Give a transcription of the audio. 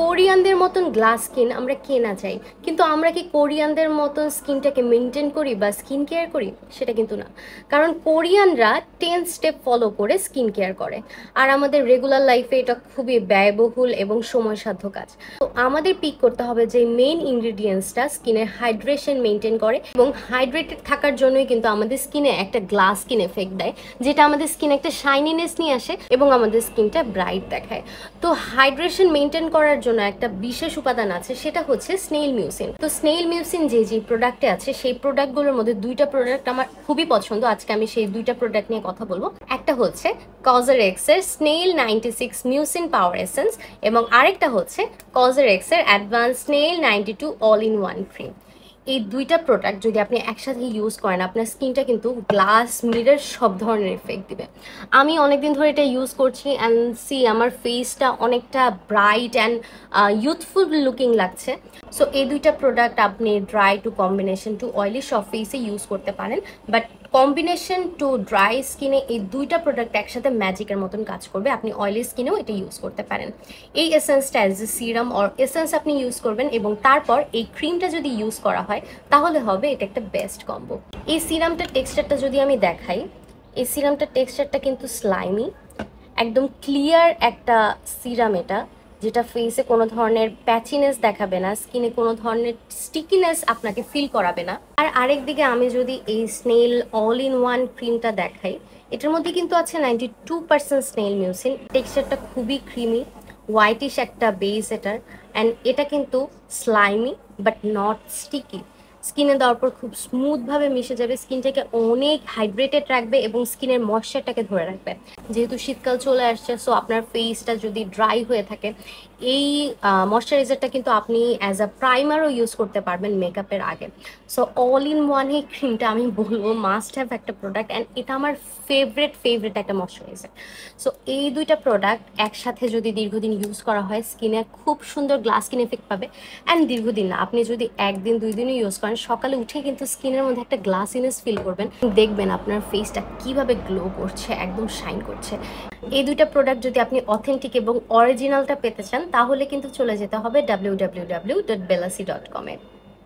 কোরিয়ানদের মতন glass skin আমরা কেনা চাই। কিন্তু আমরা কি কোরিয়ানদের মতন স্কিনটাকে মেনটেন করি বা স্কিন কেয়ার করি? সেটা কিন্তু না। কারণ কোরিয়ানরা টেন স্টেপ ফলো করে স্কিন কেয়ার করে। আর আমাদের রেগুলার লাইফে এটা খুবই ব্যয়বহুল এবং সময়সাধ্য কাজ। তো আমাদের পিক করতে হবে যে মেইন ইনগ্রিডিয়েন্টসটা স্কিনের হাইড্রেশন মেনটেন করে এবং হাইড্রেটেড থাকার জন্যই কিন্তু আমাদের স্কিনে একটা গ্লাস স্কিন এফেক্ট দেয়, যেটা আমাদের স্কিনে একটা শাইনিনেস নিয়ে আসে এবং আমাদের স্কিনটা ব্রাইট দেখায়। তো হাইড্রেশন মেনটেন করার জন্য একটা বিশেষ উপাদান আছে, সেটা হচ্ছে স্নেইল মিউসিন। তো স্নেইল মিউসিন যে যে প্রোডাক্টে আছে, সেই প্রোডাক্টগুলোর মধ্যে দুইটা প্রোডাক্ট আমার খুবই পছন্দ। আজকে আমি সেই দুইটা প্রোডাক্ট নিয়ে কথা বলব। একটা হচ্ছে COSRX snail ninety six mucin power essence এবং আরেকটা হচ্ছে COSRX advance snail ninety two all in one cream. এই দুইটা প্রোডাক্ট যদি আপনি একসাথে ইউজ করেন, আপনার স্কিনটা কিন্তু গ্লাস মিরের সব ধরনের এফেক্ট দিবে। আমি অনেকদিন ধরে এটা ইউজ করছি অ্যান্ড সি আমার ফেসটা অনেকটা ব্রাইট অ্যান্ড ইউথফুল লুকিং লাগছে। সো এই দুইটা প্রোডাক্ট আপনি dry to combination to oily সব ফেসে ইউজ করতে পারেন বাট কম্বিনেশন টু ড্রাই স্কিনে এই দুইটা প্রোডাক্ট একসাথে ম্যাজিকের মতন কাজ করবে, আপনি অয়েলি স্কিনেও এটা ইউজ করতে পারেন। এই এসেন্সটা as a serum or essence আপনি ইউজ করবেন এবং তারপর এই ক্রিমটা যদি ইউজ করা হয়, তাহলে হবে এটা একটা বেস্ট কম্বো এই সিরামটার টেক্সচারটা যদি আমি দেখাই, এই সিরামটার টেক্সচারটা কিন্তু স্লাইমি একদম ক্লিয়ার একটা সিরাম এটা। যেটা ফেসে কোনো ধরনের প্যাচিনেস দেখাবে না স্কিনে কোনো ধরনের স্টিকিনেস আপনাকে ফিল করাবে না। আর আরেক দিকে আমি যদি এই স্নেল অল ইন ওয়ান ক্রিমটা দেখাই, এটার মধ্যে কিন্তু আছে ninety two percent snail mucin টেক্সচারটা খুবই ক্রিমি হোয়াইটিশ একটা বেস এটার। অ্যান্ড এটা কিন্তু স্লাইমি বাট নট স্টিকি স্কিনে দেওয়ার পর খুব স্মুথভাবে মিশে যাবে। স্কিনটাকে অনেক হাইড্রেটেড রাখবে এবং স্কিনের ময়শ্চারটাকে ধরে রাখবে। যেহেতু শীতকাল চলে আসছে সো আপনার ফেসটা যদি ড্রাই হয়ে থাকে এই ময়শ্চারাইজারটা কিন্তু আপনি অ্যাজ আ প্রাইমারও ইউজ করতে পারবেন মেকআপের আগে। সো অল ইন ওয়ান এই ক্রিমটা আমি বলব মাস্ট হ্যাভ একটা প্রোডাক্ট অ্যান্ড এটা আমার ফেভারেট ফেভারেট একটা ময়শ্চারাইজার। সো এই দুইটা প্রোডাক্ট একসাথে যদি দীর্ঘদিন ইউজ করা হয় স্কিনে খুব সুন্দর গ্লাস স্কিন এফেক্ট পাবে। অ্যান্ড দীর্ঘদিন না, আপনি যদি একদিন, দুই দিনও ইউজ করেন, সকালে উঠে কিন্তু স্কিনের মধ্যে একটা গ্লাসিনেস ফিল করবেন। দেখবেন আপনার ফেসটা কীভাবে গ্লো করছে, একদম শাইন করছে। এই দুইটা প্রোডাক্ট যদি আপনি অথেন্টিক এবং অরিজিনালটা পেতে চান, তাহলে কিন্তু চলে যেতে হবে W W W dot Bellasi dot কমে